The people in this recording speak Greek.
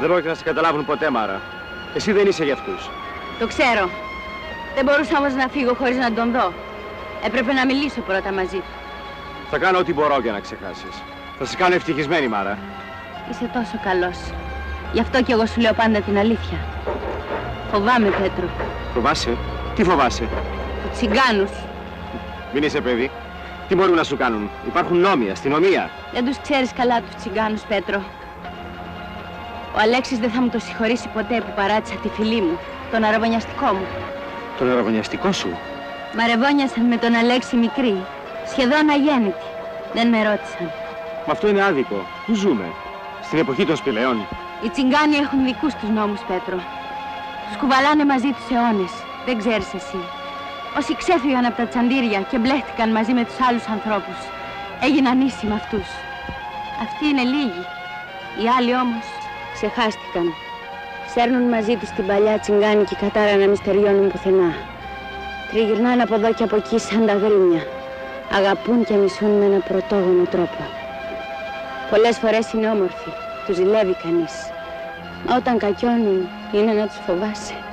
Δεν πρόκειται να σε καταλάβουν ποτέ, Μάρα. Εσύ δεν είσαι για αυτούς. Το ξέρω. Δεν μπορούσα όμως να φύγω χωρίς να τον δω. Έπρεπε να μιλήσω πρώτα μαζί του. Θα κάνω ό,τι μπορώ για να ξεχάσεις. Θα σε κάνω ευτυχισμένη, Μάρα. Είσαι τόσο καλός. Γι' αυτό κι εγώ σου λέω πάντα την αλήθεια. Φοβάμαι, Πέτρο. Φοβάσαι; Τι φοβάσαι; Τους τσιγκάνους. Μην είσαι παιδί. Τι μπορούν να σου κάνουν; Υπάρχουν νόμοι, αστυνομία. Δεν τους ξέρεις καλά τους τσιγκάνους, Πέτρο. Ο Αλέξης δεν θα μου το συγχωρήσει ποτέ που παράτησα τη φιλή μου, τον αραβωνιαστικό μου. Τον αραβωνιαστικό σου; Μ' αρεβόνιασαν με τον Αλέξη μικρή, σχεδόν αγέννητη. Δεν με ρώτησαν. Μα αυτό είναι άδικο. Πού ζούμε; Στην εποχή των σπηλαίων. Οι τσιγκάνοι έχουν δικούς τους νόμους, Πέτρο. Τους κουβαλάνε μαζί τους αιώνες. Δεν ξέρεις εσύ. Όσοι ξέφυγαν από τα τσαντήρια και μπλέχτηκαν μαζί με τους άλλους ανθρώπους, έγιναν ίσοι με αυτούς. Αυτοί είναι λίγοι. Οι άλλοι όμως ξεχάστηκαν. Σέρνουν μαζί τους την παλιά τσιγκάνικη κατάρα να μη στεριώνουν πουθενά. Τριγυρνάνε από εδώ και από εκεί σαν τα γρήμια. Αγαπούν και μισούν με ένα πρωτόγονο τρόπο. Πολλές φορές είναι όμορφοι. Τους ζηλεύει κανείς. Μα όταν κακιώνουν είναι να τους φοβάσαι.